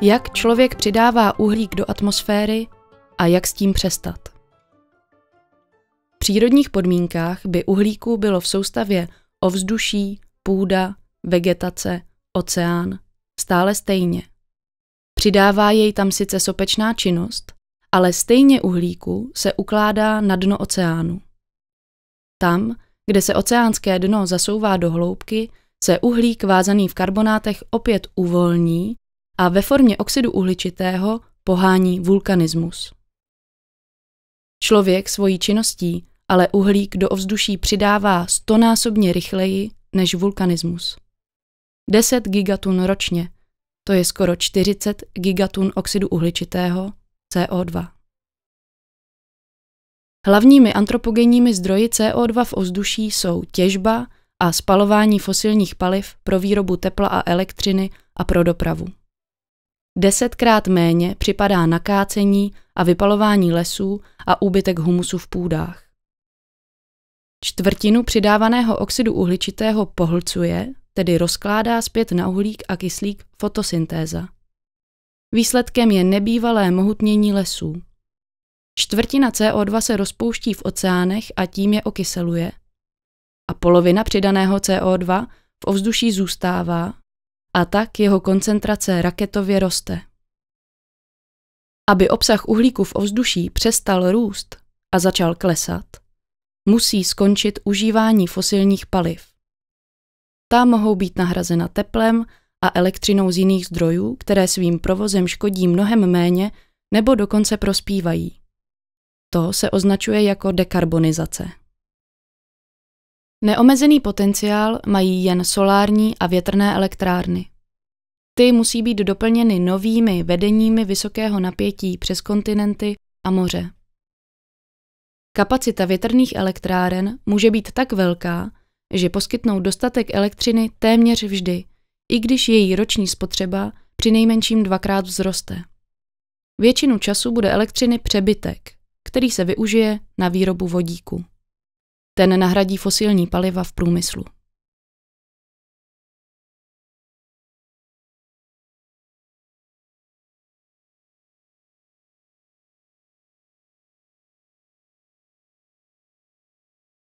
Jak člověk přidává uhlík do atmosféry a jak s tím přestat. V přírodních podmínkách by uhlíku bylo v soustavě ovzduší, půda, vegetace, oceán stále stejně. Přidává jej tam sice sopečná činnost, ale stejně uhlíku se ukládá na dno oceánu. Tam, kde se oceánské dno zasouvá do hloubky, se uhlík vázaný v karbonátech opět uvolní a ve formě oxidu uhličitého pohání vulkanismus. Člověk svojí činností ale uhlík do ovzduší přidává stonásobně rychleji než vulkanismus. 10 gigatun ročně, to je skoro 40 gigatun oxidu uhličitého, CO2. Hlavními antropogenními zdroji CO2 v ovzduší jsou těžba a spalování fosilních paliv pro výrobu tepla a elektřiny a pro dopravu. Desetkrát méně připadá nakácení a vypalování lesů a úbytek humusu v půdách. Čtvrtinu přidávaného oxidu uhličitého pohlcuje, tedy rozkládá zpět na uhlík a kyslík fotosyntéza. Výsledkem je nebývalé mohutnění lesů. Čtvrtina CO2 se rozpouští v oceánech a tím je okyseluje. A polovina přidaného CO2 v ovzduší zůstává a tak jeho koncentrace raketově roste. Aby obsah uhlíku v ovzduší přestal růst a začal klesat, musí skončit užívání fosilních paliv. Ta mohou být nahrazena teplem a elektřinou z jiných zdrojů, které svým provozem škodí mnohem méně nebo dokonce prospívají. To se označuje jako dekarbonizace. Neomezený potenciál mají jen solární a větrné elektrárny. Ty musí být doplněny novými vedeními vysokého napětí přes kontinenty a moře. Kapacita větrných elektráren může být tak velká, že poskytnou dostatek elektřiny téměř vždy, i když její roční spotřeba při nejmenším dvakrát vzroste. Většinu času bude elektřiny přebytek, který se využije na výrobu vodíku. Ten nahradí fosilní paliva v průmyslu.